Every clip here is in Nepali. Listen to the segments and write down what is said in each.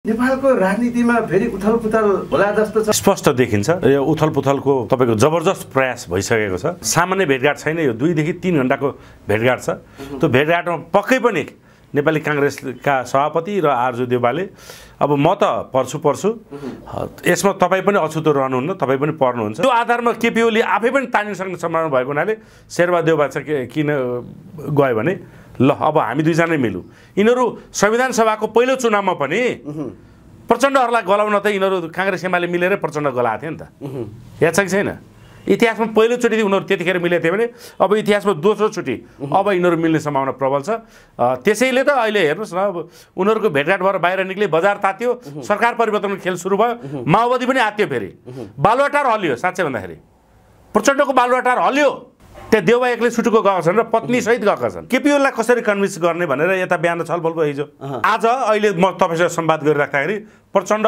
नेपालको राजनीतिमा फेरि उथल पुथल होला जस्तो छ। स्पष्ट देखिन्छ। यो उथल पुथलको तपाईँको जबरजस्त प्रयास भइसकेको छ। सामान्य भेटघाट छैन यो। दुईदेखि तिन घन्टाको भेटघाट छ। त्यो भेटघाटमा पक्कै पनि नेपाली काङ्ग्रेसका सभापति र आर्जु देवालले अब म त पर्छु पर्छु। यसमा तपाईँ पनि अछुतो रहनुहुन्न तपाईँ पनि पर्नुहुन्छ। त्यो आधारमा केपी ओली आफै पनि तानिन सक्ने सम्भावना भएको हुनाले शेरबा देउबा चाहिँ किन गयो भने ल अब हामी दुईजना मिलौँ। यिनीहरू संविधान सभाको पहिलो चुनावमा पनि प्रचण्डहरूलाई गलाउन त यिनीहरू काङ्ग्रेस एमाले मिलेरै प्रचण्ड गलाएको थियो नि त। याद छ कि छैन? इतिहासमा पहिलोचोटि उनीहरू त्यतिखेर मिलेको थियो भने अब इतिहासमा दोस्रोचोटि अब यिनीहरू मिल्ने सम्भावना प्रबल छ। त्यसैले त अहिले हेर्नुहोस् न अब उनीहरूको भेटघाट भएर बाहिर निक्ले बजार तात्यो सरकार परिवर्तनको खेल सुरु भयो माओवादी पनि आत्यो फेरि। बालुवाटार हल्लियो साँच्चै भन्दाखेरि। प्रचण्डको बालुवाटार हल्लियो त्यहाँ देउबा एक्लै छुटेको गएका छन् र पत्नीसहित गएका छन् केपिओलाई कसरी कन्भिन्स गर्ने भनेर यता बिहान छलफल भयो हिजो आज अहिले म तपाईँसँग संवाद गरिराख्दाखेरि प्रचण्ड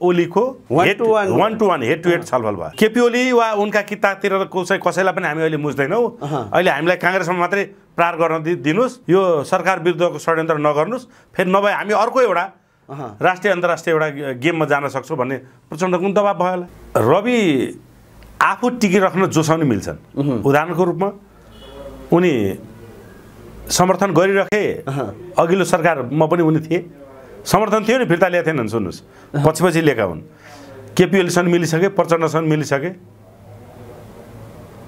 ओलीको. One to one head to head छलफल भयो। केपी ओली वा उनका किताबतिर कसै कसैलाई पनि हामी अहिले बुझ्दैनौँ अहिले हामीलाई काङ्ग्रेसमा मात्रै प्रहार गर्न दिनुहोस्। यो सरकार विरुद्धको षड्यन्त्र नगर्नुहोस्। फेरि नभए हामी अर्को एउटा राष्ट्रिय अन्तर्राष्ट्रिय एउटा गेममा जान सक्छौँ भन्ने प्रचण्डको पनि दबाब भयो होला। रवि आफू टिकिराख्न जोसाउन मिल्छन्। उदाहरणको रूपमा उनी समर्थन गरिरहे अघिल्लो सरकारमा पनि उनी थिए। समर्थन थियो नि फिर्ता ल्याएको थिएनन् सुन्नुहोस्। पछि पछि लिएका हुन्। केपी ओलीसँग मिलिसके प्रचण्डसँग मिलिसके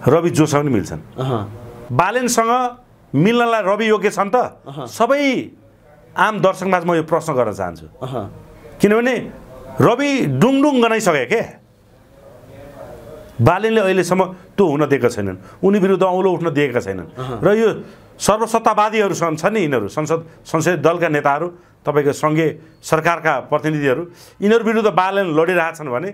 रवि जोसँग पनि मिल्छन् बालेनसँग मिल्नलाई रवि योग्य छन् त? सबै आम दर्शकमाझ म यो प्रश्न गर्न चाहन्छु। किनभने रवि डुङडुङ गनाइसके के? बालेनले अहिलेसम्म त्यो हुन दिएका छैनन्। उनी विरुद्ध औलो उठ्न दिएका छैनन्। र यो सर्वसत्तावादीहरू छन् छन् नि यिनीहरू संसद संसदीय दलका नेताहरू तपाईँको सङ्घीय सरकारका प्रतिनिधिहरू। यिनीहरू विरुद्ध बालेन लडिरहेछन् भने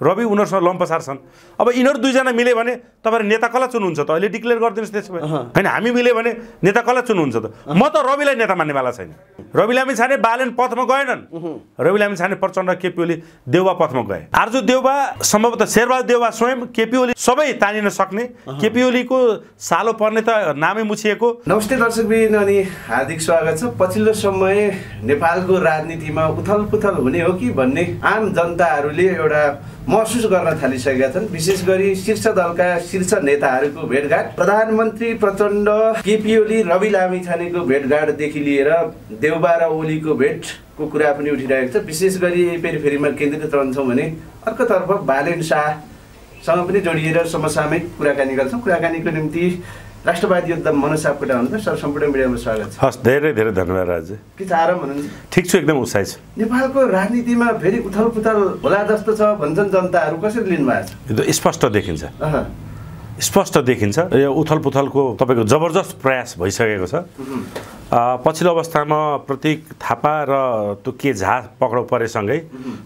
रवि उनीहरूसँग लम्पसार छन् अब यिनीहरू दुईजना मिल्यो भने तपाईँहरू नेता कसलाई चुन्नुहुन्छ त अहिले डिक्लेयर गरिदिनुहोस् त्यसो भए। होइन हामी मिल्यो भने नेता कसलाई चुन्नुहुन्छ त। म त रविलाई नेता मान्नेवाला छैन। रवि लामी छाने बालेन पथमा गएनन्। रवि लामी छाने प्रचण्ड केपी ओली देउबा पथमा गए। आर्जु देउबा सम्भवतः शेरबहादुर देउबा स्वयं केपी ओली सबै तानिन सक्ने। केपी ओलीको सालो पर्ने त नामै मुछिएको। नमस्ते दर्शकबिन अनि हार्दिक स्वागत छ। पछिल्लो समय नेपालको राजनीतिमा उथल पुथल हुने हो कि भन्ने आम जनताहरूले एउटा महसुस गर्न थालिसकेका छन्। विशेष गरी शीर्ष दलका शीर्ष नेताहरूको भेटघाट। प्रधानमन्त्री प्रचण्ड केपी ओली रवि लामिछानेको भेटघाटदेखि लिएर देउबा र ओलीको भेटको कुरा पनि उठिरहेको छ। विशेष गरी पेरिफेरीमा केन्द्रित रहन्छौँ भने अर्कोतर्फ बालेन शाहसँग पनि जोडिएर समसामयिक कुराकानी गर्छौँ। कुराकानीको निम्ति राष्ट्रवादी योद्धा मनोज सापकोटा हुनुहुन्छ सर सम्पूर्ण मिडियामा स्वागत छ। हस् धेरै धेरै धन्यवाद राजु। के छ आराम हुनुहुन्छ ठिक छु एकदम उत्साहित छु। नेपालको राजनीतिमा फेरि उथल पुथल होला जस्तो छ भन्छन् जनताहरू कसरी लिनुभएको छ? यो स्पष्ट देखिन्छ। स्पष्ट देखिन्छ। यो उथल पुथलको तपाईँको जबरजस्त प्रयास भइसकेको छ। पछिल्लो अवस्थामा प्रतीक थापा र त्यो के झा पक्राउ परेसँगै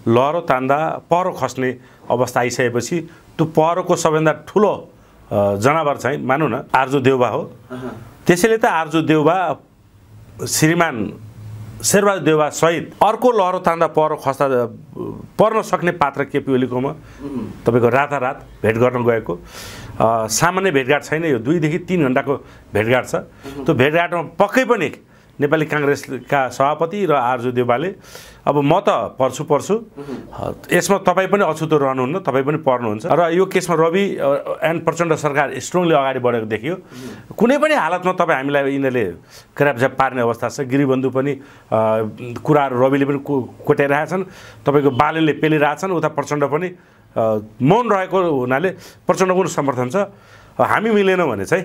लहरो तान्दा पहरो खस्ने अवस्था आइसकेपछि त्यो पहरोको सबैभन्दा ठुलो जनावर चाहिँ मानौँ न आर्जु देउबा हो। त्यसैले त आर्जु देउबा श्रीमान शेरबहादुर देउबा सहित अर्को लहरो तान्दा पर खस्दा पर्न सक्ने पात्र केपी ओलीकोमा तपाईँको रातारात भेट गर्न गएको। सामान्य भेटघाट छैन यो दुईदेखि तिन घन्टाको भेटघाट छ। त्यो भेटघाटमा पक्कै पनि नेपाली काङ्ग्रेसका सभापति र आर्जु देवालले अब म त पर्छु पर्छु यसमा तपाईँ पनि अछुतो रहनुहुन्न तपाईँ पनि पर्नुहुन्छ र यो केसमा रवि एन्ड प्रचण्ड सरकार स्ट्रङली अगाडि बढेको देखियो। कुनै पनि हालतमा तपाईँ हामीलाई यिनीहरूले क्रापझ्याप पार्ने अवस्था छ। गिरिबन्धु पनि कुराहरू रविले पनि को कोटाइरहेछन्। तपाईँको बालेनले पेलिरहेछन् उता प्रचण्ड पनि मौन रहेको हुनाले प्रचण्डको पनि समर्थन छ। हामी मिलेनौँ भने चाहिँ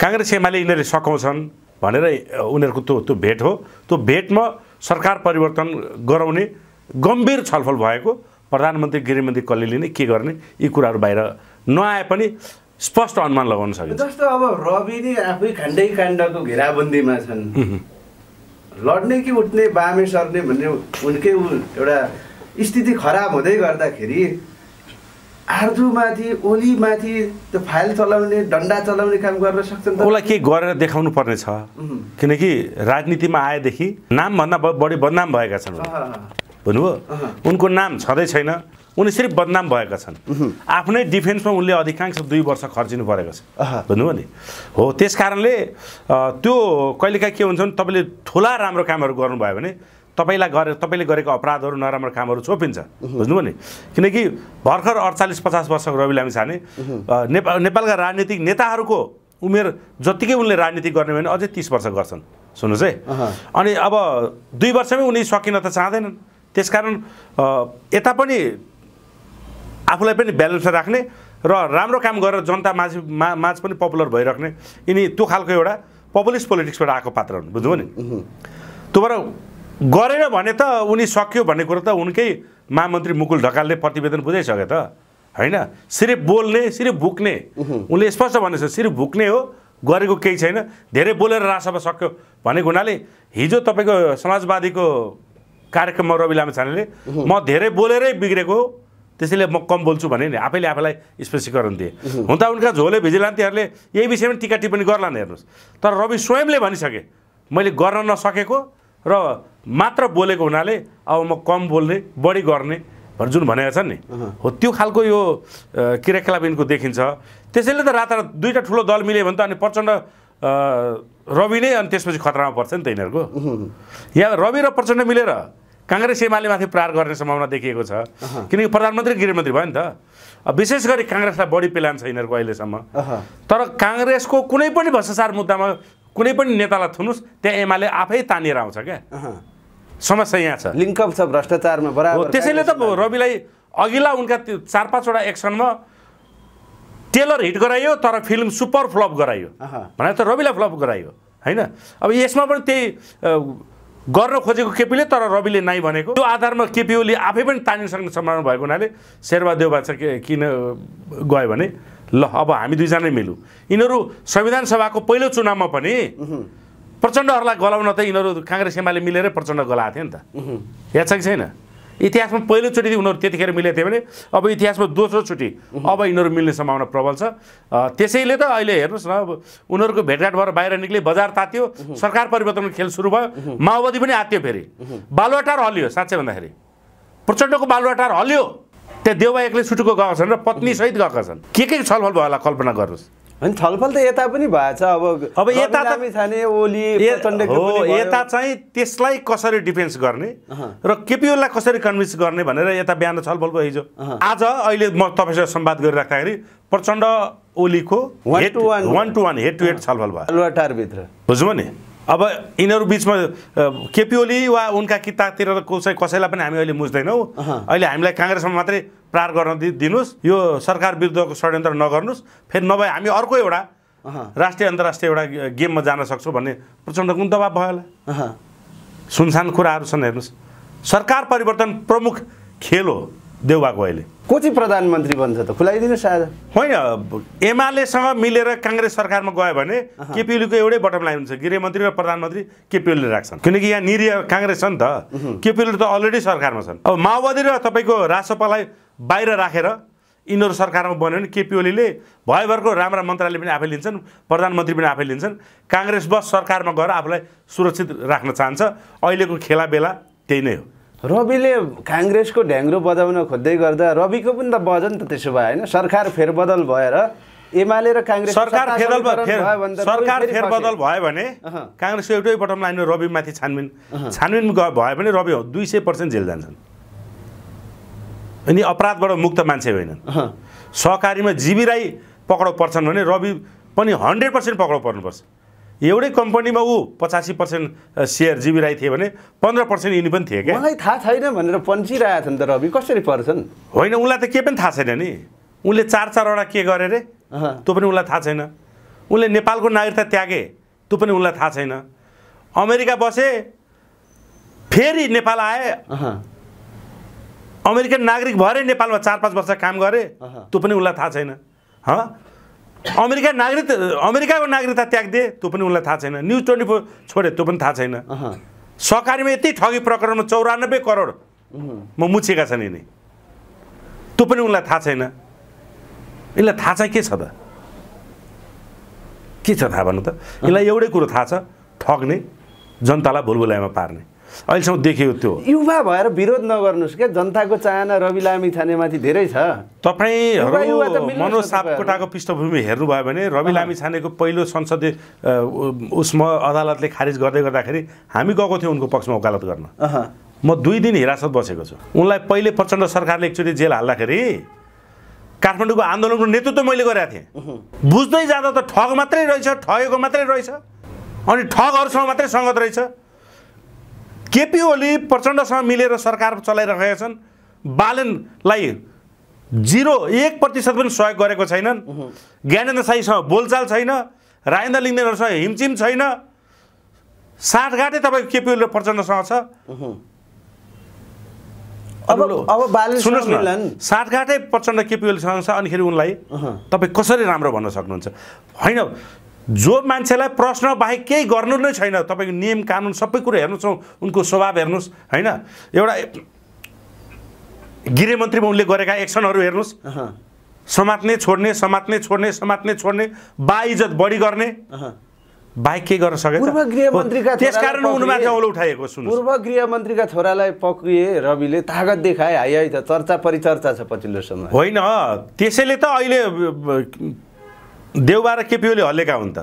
काङ्ग्रेस एमाले यिनीहरूले सघाउँछन् भनेर उनीहरूको त्यो त्यो भेट हो। त्यो भेटमा सरकार परिवर्तन गराउने गम्भीर छलफल भएको प्रधानमन्त्री गृहमन्त्री कसले लिने के गर्ने यी कुराहरू बाहिर नआए पनि स्पष्ट अनुमान लगाउन सकिन्छ। जस्तो अब रवि नै आफै खान्डै काण्डको घेराबन्दीमा छन्। लड्ने कि उठ्ने बामे सर्ने भन्ने उनकै एउटा स्थिति खराब हुँदै गर्दाखेरि आर्जुमाथि ओलीमाथि त्यो फाइल चलाउने डन्डा चलाउने काम गर्न सक्छन् उसलाई केही गरेर देखाउनु पर्ने छ किनकि राजनीतिमा आएदेखि नामभन्दा बढी बदनाम भएका छन् भन्नुभयो उनको नाम छँदै छैन उनी सिर्फ बदनाम भएका छन्। आफ्नै डिफेन्समा उनले अधिकांश दुई वर्ष खर्चिनु परेको छ। भन्नुभयो नि? हो त्यस कारणले त्यो कहिलेकाहीँ के हुन्छ भने तपाईँले ठुला राम्रो कामहरू गर्नुभयो भने तपाईँलाई गरे तपाईँले गरेको अपराधहरू नराम्रो कामहरू छोपिन्छ। बुझ्नुभयो नि? किनकि भर्खर अडचालिस पचास वर्षको रवि लामिछाने अ, नेपाल नेपालका राजनीतिक नेताहरूको उमेर जत्तिकै उनले राजनीति गर्ने भने अझै तिस वर्ष गर्छन्। सुन्नुहोस् है। अनि अब दुई वर्षमै उनी सकिन त चाहँदैनन्। त्यसकारण यता पनि आफूलाई पनि ब्यालेन्समा राख्ने र राम्रो काम गरेर जनता माझ मा माझ पनि पपुलर भइराख्ने। यिनी त्यो खालको एउटा पपुलिस्ट पोलिटिक्सबाट आएको पात्र हुन्। बुझ्नुभयो नि? त्यो भएर गरेन भने त उनी सक्यो भन्ने कुरो त उनकै महामन्त्री मुकुल ढकालले प्रतिवेदन बुझाइसक्यो त होइन? सिर्फ बोल्ने सिर्फ भुक्ने। उनले स्पष्ट भनेको छ सिर्फ भुक्ने हो गरेको केही छैन धेरै बोलेर राजसभा सक्यो भनेको हुनाले हिजो तपाईँको समाजवादीको कार्यक्रममा रवि लामिछानेले म धेरै बोलेरै बिग्रेको हो त्यसैले म कम बोल्छु भने नि आफैले आफैलाई स्पष्टीकरण दिए। हुन त उनका झोले भिजिलान्तीहरूले यही विषयमा टिका टिप्पणी गर्लान् हेर्नुहोस्। तर रवि स्वयंले भनिसके मैले गर्न नसकेको र मात्र बोलेको हुनाले अब म कम बोल्ने बढी गर्ने भनेर जुन भनेका छन् नि हो त्यो खालको यो अ, क्रियाकलाप यिनको देखिन्छ। त्यसैले त रातारात दुईवटा ठुलो दल मिल्यो भने त अनि प्रचण्ड रवि नै अनि त्यसपछि खतरामा पर्छ नि त यिनीहरूको। यहाँ रवि र प्रचण्ड मिलेर काङ्ग्रेस एमाले माथि प्रहार गर्ने सम्भावना देखिएको छ। किनकि प्रधानमन्त्री गृहमन्त्री भयो नि त। अब विशेष गरी काङ्ग्रेसलाई बढी पेलान छ यिनीहरूको अहिलेसम्म। अहँ। तर काङ्ग्रेसको कुनै पनि भ्रष्टाचार मुद्दामा कुनै पनि नेतालाई थुनुस् त्यहाँ एमाले आफै तानिएर आउँछ क्या। समस्या यहाँ छ। लिङ्कअप छ भ्रष्टाचारमा बराबर त्यसैले त रविलाई अघिल्ला उनका त्यो चार पाँचवटा एक्सनमा टेलर हिट गराइयो तर फिल्म सुपर फ्लप गराइयो। भने त रविलाई फ्लप गराइयो होइन? अब यसमा पनि त्यही गर्न खोजेको केपीले तर रविले नाइ भनेको। त्यो आधारमा केपी ओली आफै पनि तानिन सक्ने सम्भावना भएको हुनाले शेरबहादेव बाचा किन गयो भने ल अब हामी दुईजनै मिलौँ। यिनीहरू संविधान सभाको पहिलो चुनावमा पनि प्रचण्डहरूलाई गलाउन त यिनीहरू काङ्ग्रेस एमाले मिलेरै प्रचण्ड गलाएको थियो नि त। याद छ कि छैन? इतिहासमा पहिलोचोटि उनीहरू त्यतिखेर मिलेको थियो भने अब इतिहासमा दोस्रोचोटि अब यिनीहरू मिल्ने सम्भावना प्रबल छ। त्यसैले त अहिले हेर्नुहोस् न अब उनीहरूको भेटघाट भएर बाहिर निक्ले बजार तात्यो सरकार परिवर्तनको खेल सुरु भयो माओवादी पनि आत्यो फेरि। बालुवाटार हल्लियो साँच्चै भन्दाखेरि। प्रचण्डको बालुवाटार हल्लियो। त्यहाँ एक्लै सुटुको गएका छन् र पत्नीसहित गएका छन् के के छलफल भयो होला कल्पना गर्नुहोस् होइन छलफल त यता पनि भएछ अब अब यता ओली हो। यता चाहिँ त्यसलाई कसरी डिफेन्स गर्ने। र केपिओलाई कसरी कन्भिन्स गर्ने भनेर यता बिहान छलफल भयो हिजो। आज अहिले म तपाईँसँग संवाद गरिराख्दाखेरि प्रचण्ड ओलीको. One to one head to head छलफल भयो बुझ्नुभयो नि अब यिनीहरू बिचमा केपी ओली वा उनका किताबतिर कसै कसैलाई पनि हामी अहिले बुझ्दैनौँ अहँ। अहिले हामीलाई काङ्ग्रेसमा मात्रै प्रहार गर्न दि दिनुहोस् यो सरकार विरुद्धको षड्यन्त्र नगर्नुहोस् फेरि नभए हामी अर्को एउटा। राष्ट्रिय अन्तर्राष्ट्रिय एउटा गेममा जान सक्छौँ भन्ने प्रचण्डको पनि दबाब भयो होला। सुनसान कुराहरू छन् हेर्नुहोस् सरकार परिवर्तन प्रमुख खेल हो देउबाको अहिले को चाहिँ प्रधानमन्त्री बन्छ त? खुलाइदिनुहोस् आज होइन एमालेसँग मिलेर काङ्ग्रेस सरकारमा गयो भने केपी ओलीको एउटै बटम लाइन हुन्छ गृहमन्त्री र प्रधानमन्त्री केपी ओलीले राख्छन्। किनकि यहाँ निरीह काङ्ग्रेस छ नि त। केपी ओली त अलरेडी सरकारमा छन्। अब माओवादी र तपाईँको राजसपालाई बाहिर राखेर यिनीहरू सरकारमा बन्यो भने केपी ओलीले भयभरको राम्रा मन्त्रालय पनि आफै लिन्छन् प्रधानमन्त्री पनि आफै लिन्छन्। काङ्ग्रेस बस सरकारमा गएर आफूलाई सुरक्षित राख्न चाहन्छ। अहिलेको खेला बेला त्यही नै हो। रविले काङ्ग्रेसको ढ्याङ्ग्रो बजाउन खोज्दै गर्दा रविको पनि त बज्यो नि त त्यसो भए होइन सरकार फेरबदल भएर एमाले र काङ्ग्रेस सरकार सरकार फेरि फेरबदल। भयो भने। काङ्ग्रेसको एउटै बटम लाइन रविमाथि छानबिन छानबिन भयो भने रवि दुई सय पर्सेन्ट जेल जान्छन् अनि अपराधबाट मुक्त मान्छे होइनन्। सहकारीमा जिबी राई पक्राउ पर्छन् भने रवि पनि हन्ड्रेड पर्सेन्ट पक्राउ पर्नुपर्छ एउटै कम्पनीमा ऊ पचासी पर्सेन्ट सेयर जिबी राई थिए भने पन्ध्र पर्सेन्ट यिनी पनि थिए क्या? मलाई थाहा छैन भनेर पन्चिरहेको छ नि त रवि। कसरी पर्छन्? होइन उसलाई त केही पनि थाहा छैन नि। उनले चार चारवटा के गरे रे। त्यो पनि उसलाई थाहा छैन। उनले नेपालको नागरिकता त्यागे त्यो पनि उसलाई थाहा छैन। अमेरिका बसे फेरि नेपाल आए। अमेरिकन नागरिक भएरै नेपालमा चार पाँच वर्ष काम गरे। त्यो पनि उसलाई थाहा छैन। अमेरिका नागरिक अमेरिकाको नागरिकता त्यागिदिए त्यो पनि उसलाई थाहा छैन। न्युज ट्वेन्टी फोर छोडे त्यो पनि थाहा छैन। अहँ। सहकारीमा यति ठगी प्रकरणमा चौरानब्बे करोड म मुछेका छन् यिनी। त्यो पनि उनलाई थाहा छैन। यसलाई थाहा चाहिँ के छ त? के छ थाहा भन्नु त? यसलाई एउटै कुरो थाहा छ ठग्ने जनतालाई भुलभुलाइमा पार्ने। अहिलेसम्म देखियो त्यो युवा भएर विरोध नगर्नुहोस् क्या जनताको चाहना रवि लामी छानेमाथि धेरै छ। तपाईँहरू मनोज। सापकोटाको पृष्ठभूमि हेर्नुभयो भने रवि लामी छानेको पहिलो संसदीय उसमा अदालतले खारिज गर्दै गर्दाखेरि हामी गएको थियौँ उनको पक्षमा वकालत गर्न। म दुई दिन हिरासत बसेको छु। उनलाई पहिले प्रचण्ड सरकारले एकचोटि जेल हाल्दाखेरि काठमाडौँको आन्दोलनको नेतृत्व मैले गरेको थिएँ। बुझ्दै जाँदा त ठग मात्रै रहेछ ठगेको मात्रै रहेछ अनि ठगहरूसँग मात्रै सङ्गत रहेछ। केपी ओली प्रचण्डसँग मिलेर सरकार चलाइरहेका छन् बालनलाई जिरो एक प्रतिशत पनि सहयोग गरेको छैनन्। ज्ञानेन्द्र साईसँग बोलचाल छैन। राजेन्द्र लिङ्गदेनहरूसँग हिमचिम छैन। साँठगाँठै तपाईँको केपी ओली र प्रचण्डसँग छ। अब अब सुन्नुहोस् न। साँठगाँठै प्रचण्ड केपी ओलीसँग छ। अनिखेरि उनलाई तपाईँ कसरी राम्रो भन्न सक्नुहुन्छ? होइन जो मान्छेलाई प्रश्न बाहेक केही गर्नु नै छैन तपाईँको नियम कानुन सबै कुरो हेर्नुहोस् उनको स्वभाव हेर्नुहोस् होइन? एउटा गृहमन्त्रीमा उनले गरेका एक्सनहरू हेर्नुहोस्। समात्ने छोड्ने समात्ने छोड्ने समात्ने छोड्ने बा इज्जत बढी गर्ने। बाहेक के गर्न सकेछ पूर्व गृहमन्त्रीका त्यस कारण छोरालाई उनमाथि। औलो उठाएको सुन्नुहोस्। पूर्व गृहमन्त्रीका छोरालाई पक्रिए रविले तागत देखाए। हाइ त चर्चा परिचर्चा छ पछिल्लो समय। होइन त्यसैले त अहिले देउबा र केपी ओली हल्लेका हुन् त।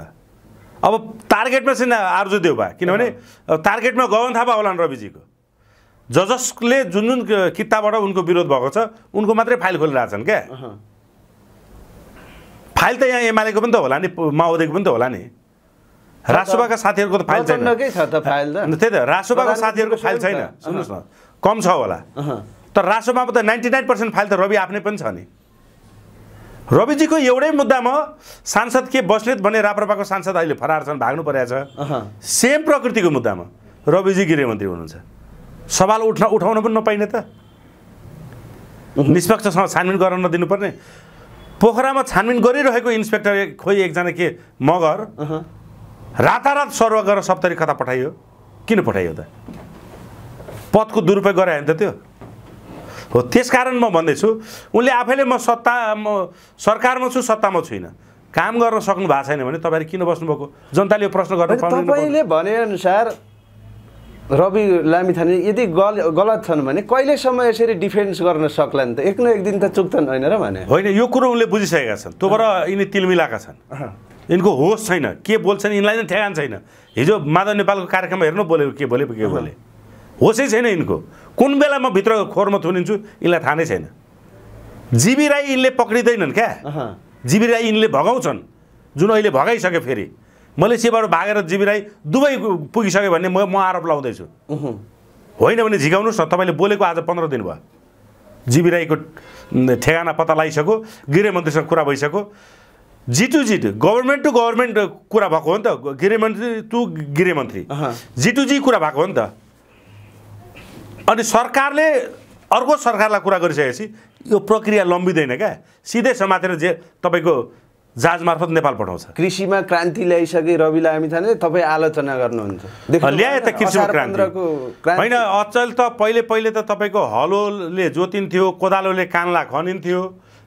अब टार्गेटमा छैन आर्जु देउबा किनभने टार्गेटमा गगन थापा होलान् रविजीको। ज जसले जुन जुन किताबाट उनको विरोध भएको छ उनको मात्रै फाइल खोलिरहेछन् क्या। फाइल त यहाँ एमालेको पनि त होला नि माओवादीको पनि त होला नि। रासोपाका साथीहरूको त फाइल छैन। त्यही त रासोपाको साथीहरूको फाइल छैन। सुन्नुहोस् न कम छ होला। तर रासोपामा त नाइन्टी नाइन पर्सेन्ट फाइल त रवि आफ्नै पनि छ नि। रविजीको एउटै मुद्दामा सांसद के बस्नेत भन्ने राप्रपाको सांसद अहिले फरार छन् भाग्नु परेको छ। सेम प्रकृतिको मुद्दामा रविजी गृहमन्त्री हुनुहुन्छ। सवाल उठ्न उठाउन पनि नपाइने त। निष्पक्षसँग छानबिन गर्न नदिनुपर्ने। पोखरामा छानबिन गरिरहेको इन्सपेक्टर खोइ एकजना के? मगर। रातारात सर्व गरेर सप्तरी कता पठाइयो? किन पठाइयो त? पदको दुरुपयोग गरे भने त त्यो। हो त्यस कारण म भन्दैछु उनले आफैले म सत्ता म सरकारमा छु सत्तामा छुइनँ। काम गर्न सक्नु भएको छैन भने तपाईँहरू किन बस्नुभएको? जनताले यो प्रश्न गर्न तपाईँले भनेअनुसार रवि लामिछाने यदि गल गलत छन् भने कहिलेसम्म यसरी डिफेन्स गर्न सक्लान् त? एक न एक दिन त चुक्छन् होइन र भने? होइन यो कुरो उनले बुझिसकेका छन्। त्योबाट यिनी तिलमिलाका छन्। यिनको होस छैन। के बोल्छन् यिनलाई नै ठेगान छैन। हिजो माधव नेपालको कार्यक्रममा हेर्नु बोलेको के बोले के बोले? होसै छैन यिनको। कुन बेला म भित्र खोरमा थुनिन्छु यिनलाई थाहा नै छैन। जिबी राई यिनले पक्रिँदैनन् क्या। जिबी राई यिनले भगाउँछन्। जुन अहिले भगाइसक्यो फेरि। मलेसियाबाट भागेर जिबी राई दुबई पुगिसक्यो भने म म आरोप लाउँदैछु। होइन भने झिकाउनुहोस् न तपाईँले बोलेको आज पन्ध्र दिन भयो। जिबी राईको ठेगाना पत्ता लगाइसक्यो गृहमन्त्रीसँग कुरा भइसक्यो। G to G government to government कुरा भएको हो नि त। गृहमन्त्री टु गृहमन्त्री। अहँ। जी टु जी कुरा भएको हो नि त। अनि सरकारले अर्को सरकारलाई कुरा गरिसकेपछि यो प्रक्रिया लम्बिँदैन क्या। सिधै समातेर जे तपाईँको जहाज मार्फत नेपाल पठाउँछ। कृषिमा क्रान्ति ल्याइसके रवि लामिछाने तपाईँ आलोचना गर्नुहुन्छ। ल्याए त असार क्रान्ति। होइन अचल त पहिले पहिले त तपाईँको हलोले जोतिन्थ्यो कोदालोले कान्ला खनिन्थ्यो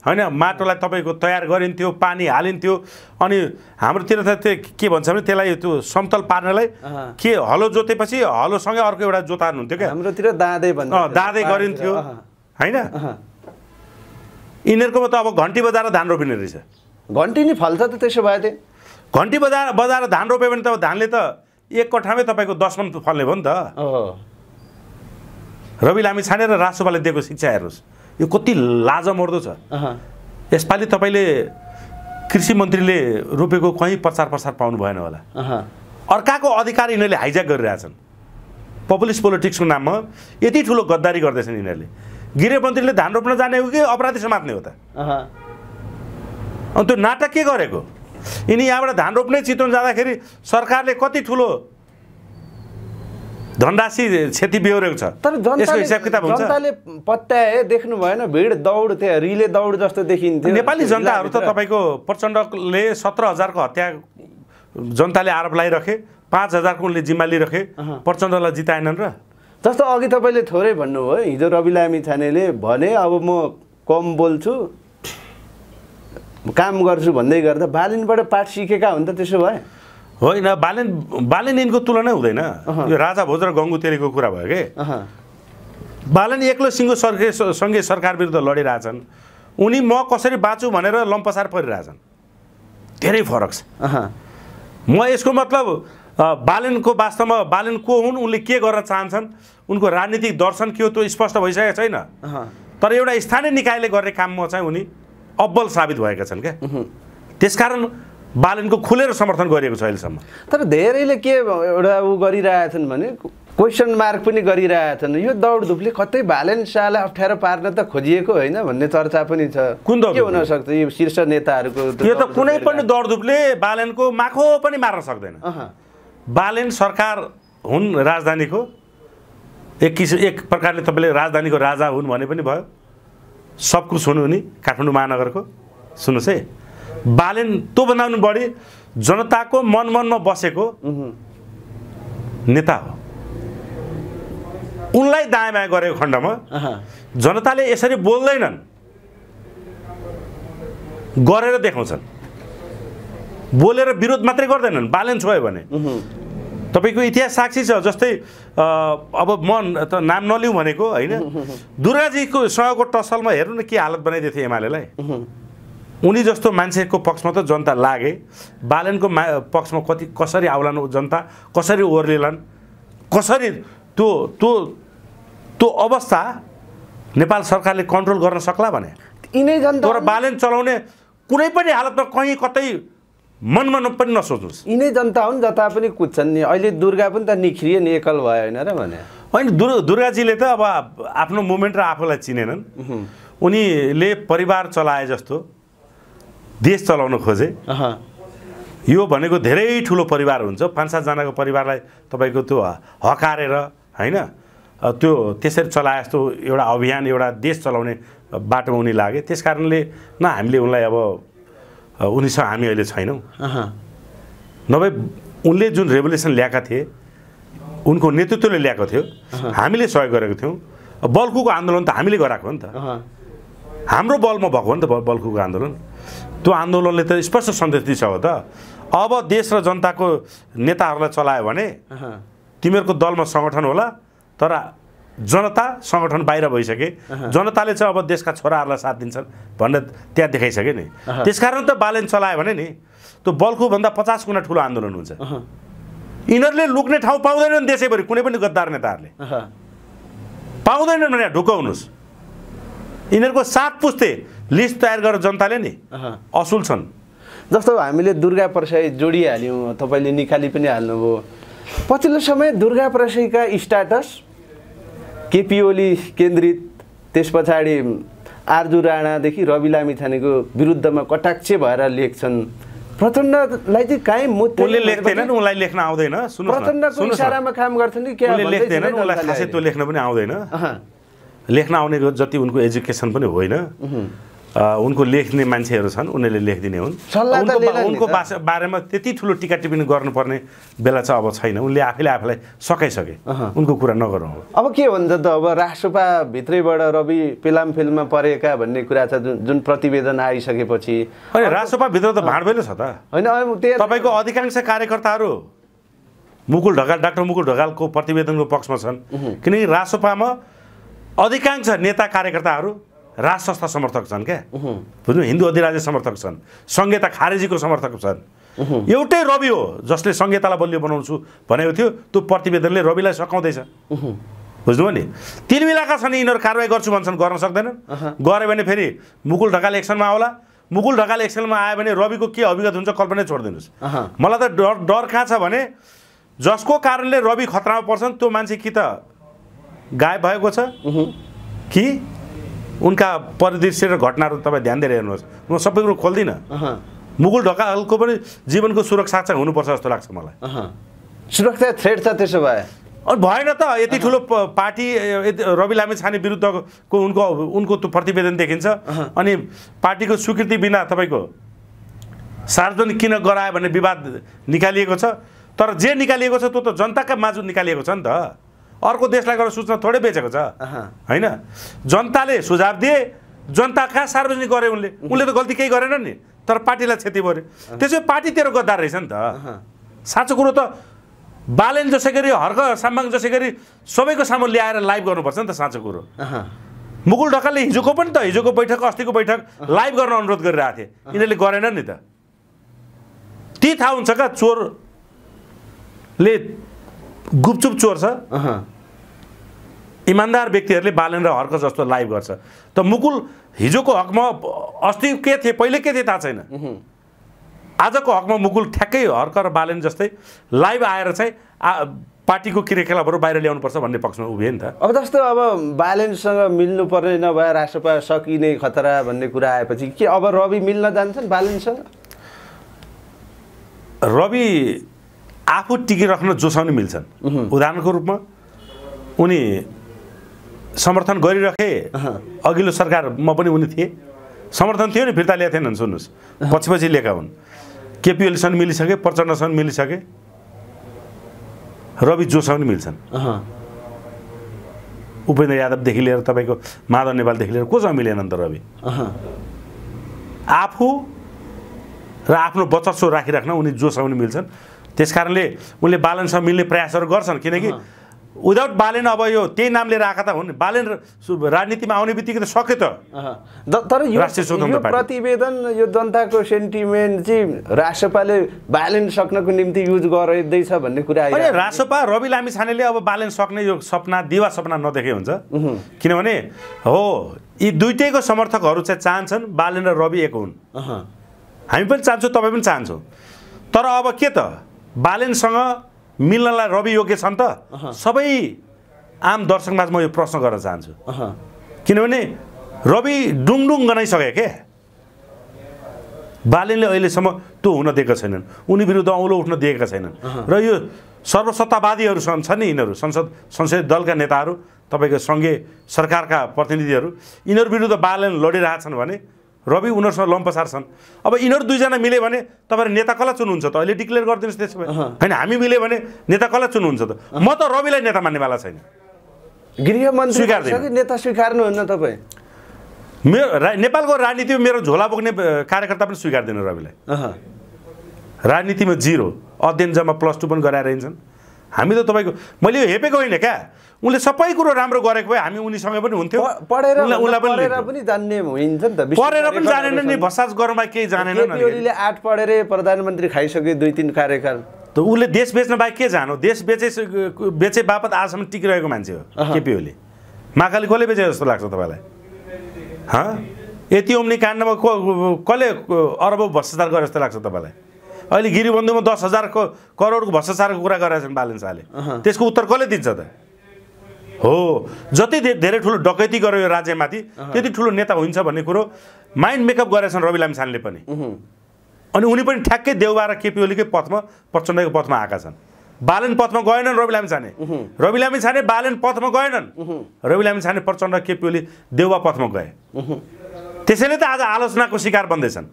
होइन माटोलाई तपाईँको तयार गरिन्थ्यो पानी हालिन्थ्यो अनि हाम्रोतिर त त्यो के भन्छ भने त्यसलाई त्यो समतल पार्नलाई। के हलो जोतेपछि हलोसँगै अर्को एउटा जोतार्नुहुन्थ्यो क्या। हाम्रोतिर दाँदै दाँदै गरिन्थ्यो। होइन। यिनीहरूकोमा त अब घन्टी बजाएर धान रोपिने रहेछ। घन्टी नि फल्छ त त्यसो भए चाहिँ घन्टी बजाएर बजाएर धान रोप्यो भने त अब धानले त एक कट्ठामै तपाईँको दस मन फल्ने भयो नि त। रवि लामी छानेर राष्ट्रपाले दिएको शिक्षा हेर्नुहोस्। यो कति लाजमर्दो छ। यसपालि तपाईँले कृषि मन्त्रीले रोपेको कहीँ प्रचार प्रसार पाउनु भएन होला। अर्काको अधिकार यिनीहरूले हाइज्याक गरिरहेछन् पपुलिस्ट पोलिटिक्सको नाममा यति ठुलो गद्दारी गर्दैछन् यिनीहरूले गृहमन्त्रीले धान रोप्न जाने हो कि अपराधी समात्ने हो त। अनि त्यो नाटक के गरेको यिनी यहाँबाट धान रोप्नै चितवन जाँदाखेरि सरकारले कति ठुलो धनराशि क्षति बेहोरेको छ तर जनताले हिसाब किताब हुन्छ जनताले पत्याए देख्नु भएन भिड दौड त्यहाँ रिले दौड जस्तो देखिन्थ्यो नेपाली जनताहरू त। तपाईँको प्रचण्डले सत्र हजारको हत्या जनताले आरोप लगाइरखे पाँच हजारको उनले जिम्मा लिइरखे प्रचण्डलाई जिताएनन् र जस्तो अघि तपाईँले थोरै भन्नुभयो हिजो रवि लामी छानेले भने अब म कम बोल्छु काम गर्छु भन्दै गर्दा बालिनबाट पाठ सिकेका हुन् त त्यसो भए होइन बालेन बालेनिनको तुलनै हुँदैन। यो राजा भोज र गङ्गु कुरा भयो कि? बालन एक्लो सिङ्गो सरकार सङ्घीय सरकार विरुद्ध लडिरहेछन्। उनी म कसरी बाँचु भनेर लम्पसार परिरहेछन्। धेरै फरक छ। म यसको मतलब बालेनको वास्तवमा बालेन को हुन् उनले के गर्न चाहन्छन् उनको राजनीतिक दर्शन के हो त्यो स्पष्ट भइसकेको छैन। तर एउटा स्थानीय निकायले गर्ने काममा चाहिँ उनी अब्बल साबित भएका छन् क्या। त्यसकारण बालनको खुलेर समर्थन गरिएको छ अहिलेसम्म। तर धेरैले के एउटा ऊ गरिरहेछन् भने क्वेसन मार्क पनि गरिरहेछन् यो दौडधुपले कतै भालेन शाहलाई अप्ठ्यारो पार्न त खोजिएको होइन भन्ने चर्चा पनि छ। कुन? के हुनसक्छ यो शीर्ष नेताहरूको यो त कुनै पनि दौडधुपले बालेनको माखो पनि मार्न सक्दैन। बालेन सरकार हुन् राजधानीको। एक किसिम एक प्रकारले तपाईँले राजधानीको राजा हुन् भने पनि भयो। सब कुछ हुनु नि काठमाडौँ महानगरको। सुन्नुहोस् है। बालेन त्योभन्दा पनि बढी जनताको मन मनमा बसेको नेता हो। उनलाई दायाँ बायाँ गरेको खण्डमा जनताले यसरी बोल्दैनन् गरेर देखाउँछन्। बोलेर विरोध मात्रै गर्दैनन् बालेन छोयो भने। तपाईँको इतिहास साक्षी छ जस्तै अब म त नाम नलिउँ भनेको होइन? दुर्गाजीको सँगको टसलमा हेर्नु न के हालत बनाइदिएको थियो एमालेलाई। उनी जस्तो मान्छेको पक्षमा त जनता लागे। बालनको मा पक्षमा कति कसरी आउलान् जनता कसरी ओर्लिलान् कसरी त्यो त्यो त्यो अवस्था नेपाल सरकारले कन्ट्रोल गर्न सक्ला भने? यिनै जनता तर बालेन चलाउने कुनै पनि हालतमा कहीँ कतै मनमा पनि नसोच्नुहोस् यिनै जनता हुन् जता पनि कुद्छन् नि। अहिले दुर्गा पनि त निख्रिए नि एकल भयो होइन र भने। होइन दुर् दुर्गाजीले त अब आफ्नो मुभमेन्ट र आफूलाई चिनेनन्। उनीले परिवार चलाए जस्तो। देश चलाउन खोजे। यो भनेको धेरै ठुलो परिवार हुन्छ। पाँच सातजनाको परिवारलाई तपाईँको त्यो हकारेर होइन? त्यो त्यसरी चलाए जस्तो एउटा अभियान एउटा देश चलाउने बाटोमा उनी लागे। त्यस कारणले न हामीले उनलाई अब उनीसँग हामी अहिले छैनौँ। नभए उनले जुन रेभोल्युसन ल्याएका थिए उनको नेतृत्वले ल्याएको थियो हामीले सहयोग गरेको थियौँ। बल्कुको आन्दोलन त हामीले गराएको हो नि त। हाम्रो बलमा भएको हो नि त ब- बल्कुको आन्दोलन। त्यो आन्दोलनले त स्पष्ट सन्देश दिइसक्यो त। अब देश र जनताको नेताहरूलाई चलायो भने तिमीहरूको दलमा सङ्गठन होला तर जनता सङ्गठन बाहिर भइसके जनताले चाहिँ अब देशका छोराहरूलाई साथ दिन्छन् भनेर त्यहाँ देखाइसक्यो नि। त्यसकारण त बालेन चलायो भने नि त्यो बल्कुभन्दा पचास गुणा ठुलो आन्दोलन हुन्छ। यिनीहरूले लुक्ने ठाउँ पाउँदैनन् देशैभरि कुनै पनि गद्दार नेताहरूले। पाउँदैनन् भने ढुकाउनुहोस् यिनीहरूको सात पुस्ते लिस्ट तयार गरेर जनताले नि। असुल छन्। जस्तो हामीले दुर्गा प्रसाई जोडिहाल्यौँ तपाईँले निकाली पनि हाल्नुभयो। पछिल्लो समय दुर्गा प्रसाईका स्टाटस केपी ओली केन्द्रित त्यस पछाडि आर्जु राणादेखि रवि लामिछानेको विरुद्धमा कटाक्ष भएर लेख्छन्। प्रचण्डलाई चाहिँ काहीँ उनले लेख्दैनन् उनलाई लेख्न आउँदैन। प्रचण्डको। इसारामा काम गर्छन् कि क्या लेख्दैनन् जनताले खासै त्यो लेख्न पनि आउँदैन। लेख्न आउने जति उनको एजुकेसन पनि होइन। उनको लेख्ने मान्छेहरू छन् उनीहरूले लेखिदिने हुन्। उनको नि बारेमा त्यति ठुलो टिका टिप्पणी गर्नुपर्ने बेला चाहिँ अब छैन। उनले आफैले आफूलाई सकाइसके। उनको कुरा नगरौँ। अब के भन्छ त अब राष्ट्रपा भित्रैबाट रवि पेलाम फिल्ममा परेका भन्ने कुरा छ जुन जुन प्रतिवेदन आइसकेपछि होइन राजसभाभित्र त भाँडबैलो छ त। होइन तपाईँको अधिकांश कार्यकर्ताहरू मुकुल ढकाल डाक्टर मुकुल ढकालको प्रतिवेदनको पक्षमा छन्। किनकि राजसभामा अधिकांश नेता कार्यकर्ताहरू राज संस्था समर्थक छन् क्या? बुझ्नु हिन्दू अधिराज्य समर्थक छन् संहिता खारेजीको समर्थक छन्। एउटै रवि हो जसले संहितालाई बलियो बनाउँछु भनेको थियो त्यो प्रतिवेदनले रविलाई सकाउँदैछ। बुझ्नुभयो नि? तिन मिलाका छन् यिनीहरू कारवाही गर्छु भन्छन् गर्न सक्दैनन्। गऱ्यो भने फेरि मुकुल ढकाल एक्सनमा आउला। मुकुल ढकाल एक्सनमा आयो भने रविको के अभिगत हुन्छ कल्पनै छोडिदिनुहोस्। मलाई त डर डर कहाँ छ भने जसको कारणले रवि खतरामा पर्छन् त्यो मान्छे कि त गायब भएको छ? कि उनका परिदृश्य र घटनाहरू तपाईँ ध्यान दिएर हेर्नुहोस्। म सबै कुरो खोल्दिनँ। मुकुल ढकालको पनि जीवनको सुरक्षा चाहिँ हुनुपर्छ जस्तो लाग्छ मलाई। सुरक्षा थ्रेड छ त्यसो भए। अनि भएन त। यति ठुलो पार्टी यति रवि लामी छाने विरुद्धको उनको उनको त्यो प्रतिवेदन देखिन्छ। अनि पार्टीको स्वीकृति बिना तपाईँको सार्वजनिक किन गरायो भन्ने विवाद निकालिएको छ। तर जे निकालिएको छ त्यो त जनताका माझ निकालिएको छ नि त। अर्को देशलाई गएर सूचना थोरै बेचेको छ। होइन? जनताले सुझाव दिए जनता कहाँ सार्वजनिक गरे उनले। उनले त गल्ती केही गरेन नि। तर पार्टीलाई क्षति पऱ्यो। त्यसो भए पार्टी तेरो गद्दार रहेछ नि त। साँचो कुरो त बालेन जसै गरी हर्क साम्बाङ जसै गरी सबैको सामु ल्याएर लाइभ गर्नुपर्छ नि त साँचो कुरो। मुकुल ढकालले हिजोको पनि त हिजोको बैठक अस्तिको बैठक लाइभ गर्न अनुरोध गरिरहेको थिए। यिनीहरूले गरेन नि त। ती थाहा हुन्छ क्या चोरले गुपचुप चोर छ। अहँ। इमान्दार व्यक्तिहरूले बालेन र हर्क जस्तो लाइभ गर्छ। त मुकुल हिजोको हकमा अस्ति के थिए पहिले के थिए थाहा छैन। आजको हकमा मुकुल ठ्याक्कै हर्क र बालेन जस्तै लाइभ आएर चाहिँ आ, पार्टीको क्रियाकलापहरू बाहिर ल्याउनुपर्छ भन्ने पक्षमा उभिए नि त। अब जस्तो अब बालेनसँग मिल्नु पर्ने नभए राष्ट्रपा सकिने खतरा भन्ने कुरा आएपछि के अब रवि मिल्न जान्छन् बालेनसँग रवि आफू टिकिराख्न जोसाउने मिल्छन्। उदाहरणको रूपमा उनी समर्थन गरिरहे अघिल्लो सरकारमा पनि उनी थिए। समर्थन थियो नि फिर्ता ल्याएको थिएनन् सुन्नुहोस्। पछि पछि लिएका हुन्। केपिएलसँग मिलिसके प्रचण्डसँग मिलिसके रवि जोसँग मिल्छन्। उपेन्द्र यादवदेखि लिएर तपाईँको माधव नेपालदेखि लिएर कोसँग मिलेनन् त रवि। आफू र आफ्नो वर्चस्व राखिराख्न उनी जोसँग मिल्छन्। त्यस कारणले उनले बालनसँग मिल्ने प्रयासहरू गर्छन्। किनकि विदाउट बालेन अब यो त्यही नाम लिएर आएका त हुन् बालेन राजनीतिमा आउने बित्तिकै त सक्यो त। तर यो। प्रतिवेदन यो जनताको सेन्टिमेन्ट चाहिँ राष्ट्रपाले बालेन सक्नको निम्ति युज गरिँदैछ भन्ने कुरा छ। रासोपा रवि लामी छानेले अब बालेन सक्ने यो सपना दिवा सपना नदेखे हुन्छ। किनभने हो यी दुइटैको समर्थकहरू चाहिँ चाहन्छन् बालेन र रवि एक हुन्। हामी पनि चाहन्छौँ तपाईँ पनि चाहन्छौँ। तर अब के त? बालेनसँग मिल्नलाई रवि योग्य छन् त। सबै आम दर्शकमाझ म यो प्रश्न गर्न चाहन्छु। किनभने रवि डुङडुङ गनाइसके के? बालेनले अहिलेसम्म त्यो हुन दिएका छैनन्। उनी विरुद्ध औलो उठ्न दिएका छैनन्। र यो सर्वसत्तावादीहरू छन् नि यिनीहरू। संसद संसदीय दलका नेताहरू तपाईँको सङ्घीय सरकारका प्रतिनिधिहरू यिनीहरू विरुद्ध बालेन लडिरहेछन् भने रवि उनीहरूसँग लम्पसार छन् अब यिनीहरू दुईजना मिल्यो भने तपाईँहरू नेता कसलाई चुन्नुहुन्छ त? अहिले डिक्लेयर गरिदिनुहोस् त्यसो भए। होइन हामी मिल्यो भने नेता कसलाई चुन्नुहुन्छ त? म त रविलाई नेता मान्नेवाला छैन। गृहमन्त्री नेता स्वीकार्नुहुन्न तपाईँ। मेरो रा नेपालको राजनीतिमा मेरो झोला बोक्ने कार्यकर्ता पनि स्वीकार्दैन रविलाई। राजनीतिमा जिरो अध्ययन जम्मा प्लस टू पनि गराएर हिँड्छन् हामी त तपाईँको मैले यो हेपेको होइन क्या। उनले सबै कुरो राम्रो गरेको भए हामी उनीसँग पनि हुन्थ्यौँ। पढेर पनि जान्ने हुन्छ नि त पढेर पनि जानेन नि भसाज गरौँमा केही जानेन आठ पढेर प्रधानमन्त्री खाइसक्यो दुई तिन कार्यकाल। त उसले देश बेच्न बाहेक के जानु? देश बेचे बेचे बापत आजसम्म टिकिरहेको मान्छे हो केपी ओली महाकाली कसले बेचे जस्तो लाग्छ तपाईँलाई? हँ? यति ओम्नी काण्डमा को कसले अरबौँ भ्रष्टाचार गरे जस्तो लाग्छ तपाईँलाई? अहिले गिरिबन्धुमा दस हजारको करोडको भ्रष्टाचारको कुरा गरेका छन् बालन शाहले। त्यसको उत्तर कसले दिन्छ त? हो। जति धेरै ठुलो डकैती गर्यो यो राज्यमाथि त्यति ठुलो नेता हुन्छ भन्ने कुरो माइन्ड मेकअप गरेका छन् रवि लामिछानेले पनि। अनि उनी पनि ठ्याक्कै देउबा र केपी ओलीकै पथमा प्रचण्डको पथमा आएका छन्। बालन पथमा गएनन् रवि लामी छाने रवि लामी छाने बालन पथमा गएनन्। रवि लामी छाने प्रचण्ड केपी ओली देउबा पथमा गए। त्यसैले त आज आलोचनाको शिकार बन्दैछन्।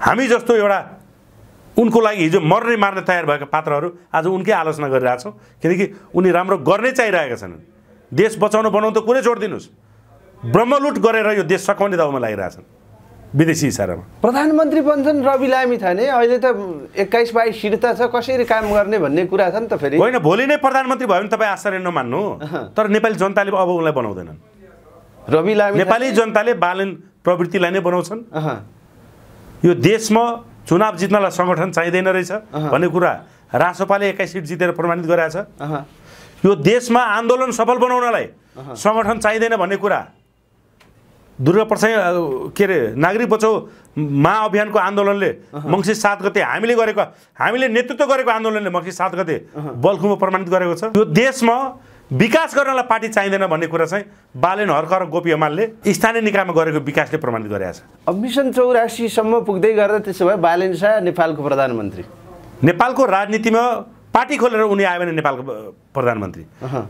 हामी जस्तो एउटा उनको लागि हिजो मर्ने मार्ने तयार भएका पात्रहरू आज उनकै आलोचना गरिरहेछौँ किनकि उनी राम्रो गर्नै चाहिरहेका छन् देश बचाउन बनाउनु त कुरै छोडिदिनुहोस् ब्रह्मलुट गरेर यो देश सकाउने दाउमा लागिरहेछन् विदेशी इसारामा। प्रधानमन्त्री बन्छन् रवि लामी छाने अहिले त एक्काइस बाइस सिट त छ। कसरी काम गर्ने भन्ने कुरा छ नि त फेरि। होइन भोलि नै प्रधानमन्त्री भयो भने तपाईँ आश्चर्य नमान्नु तर नेपाली जनताले अब उनलाई बनाउँदैनन्। रवि लामी नेपाली जनताले बालन प्रवृत्तिलाई नै बनाउँछन्। यो देशमा चुनाव जित्नलाई सङ्गठन चाहिँदैन रहेछ भन्ने कुरा रासोपाले एक्काइस सिट जितेर प्रमाणित गराएको छ अहँ, यो देशमा आन्दोलन सफल बनाउनलाई सङ्गठन चाहिँदैन भन्ने कुरा। दुर्गा प्रसाई अ, के अरे नागरिक बचाउ महाअभियानको आन्दोलनले मङ्सिर सात गते हामीले गरेको हामीले नेतृत्व गरेको आन्दोलनले मङ्सिर सात गते बल्खुमा प्रमाणित गरेको छ। यो देशमा विकास गर्नलाई पार्टी चाहिँदैन भन्ने कुरा चाहिँ बालेन हर्क र गोपी हमालले स्थानीय निकायमा गरेको विकासले प्रमाणित गरेको छ अब मिसन चौरासीसम्म पुग्दै गर्दा त्यसो भए बालेन शाह नेपालको प्रधानमन्त्री। नेपालको राजनीतिमा पार्टी खोलेर उनी आयो भने नेपालको प्रधानमन्त्री।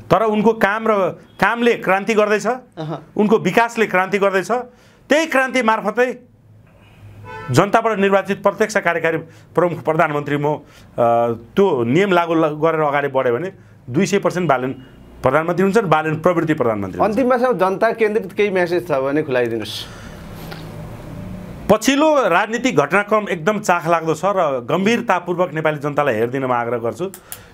तर उनको काम र कामले क्रान्ति गर्दैछ उनको विकासले क्रान्ति गर्दैछ त्यही क्रान्ति मार्फतै जनताबाट निर्वाचित प्रत्यक्ष कार्यकारी प्रमुख प्रधानमन्त्री म त्यो नियम लागू गरेर अगाडि बढ्यो भने दुई सय पर्सेन्ट बालन प्रधानमन्त्री हुन्छन् बालन प्रवृत्ति प्रधानमन्त्री। अन्तिममा जनता केन्द्रित केही मेसेज छ भने खुलाइदिनुहोस् पछिल्लो राजनीतिक घटनाक्रम एकदम चाख लाग्दो छ र गम्भीरतापूर्वक नेपाली जनतालाई हेरिदिन म आग्रह गर्छु।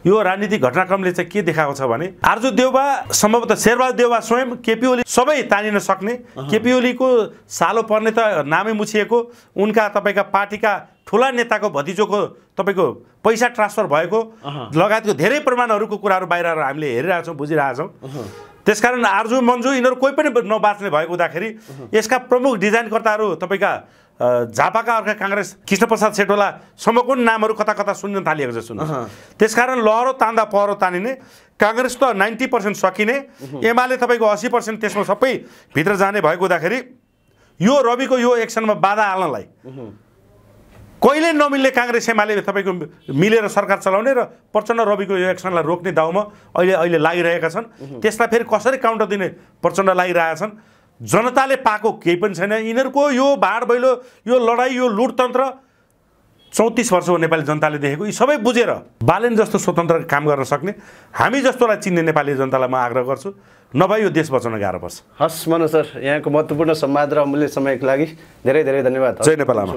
यो राजनीतिक घटनाक्रमले चाहिँ के देखाएको छ भने आर्जु देउबा सम्भवतः शेरबहादुर देउबा स्वयं केपी ओली सबै तानिन सक्ने। केपी ओलीको सालो पर्ने त नामै मुछिएको उनका तपाईँका पार्टीका ठुला नेताको भतिजोको तपाईँको पैसा ट्रान्सफर भएको लगायतको धेरै प्रमाणहरूको कुराहरू बाहिर हामीले हेरिरहेछौँ बुझिरहेछौँ। त्यसकारण आर्जु मन्जु यिनीहरू कोही पनि नबाँच्ने भएको हुँदाखेरि यसका प्रमुख डिजाइनकर्ताहरू तपाईँका झापाका अर्का काङ्ग्रेस कृष्णप्रसाद सेटोलासम्मको पनि नामहरू कता कता सुन्न थालिएको छ सुन्नु त्यसकारण लहरो तान्दा पहरो तानिने काङ्ग्रेस त नाइन्टी पर्सेन्ट सकिने एमाले तपाईँको अस्सी पर्सेन्ट त्यसमा सबै भित्र जाने भएको हुँदाखेरि यो रविको यो एक्सनमा बाधा हाल्नलाई कहिले नमिल्ने काङ्ग्रेस एमाले तपाईँको मिलेर सरकार चलाउने र प्रचण्ड रविको यो एक्सनलाई रोक्ने दाउमा अहिले अहिले लागिरहेका छन्। त्यसलाई फेरि कसरी काउन्टर दिने प्रचण्ड लागिरहेका छन्। जनताले पाएको केही पनि छैन। यिनीहरूको यो भाँड भैलो यो लडाइँ यो लुटतन्त्र चौतिस वर्ष हो नेपाली जनताले देखेको। यी सबै बुझेर बालेन जस्तो स्वतन्त्र काम गर्न सक्ने। हामी जस्तोलाई चिन्ने नेपाली जनतालाई म आग्रह गर्छु नभए यो देश बचाउन गाह्रो पर्छ। हस् मनोज सर यहाँको महत्त्वपूर्ण संवाद र अमूल्य समयको लागि धेरै धेरै धन्यवाद। जय नेपाल आमा।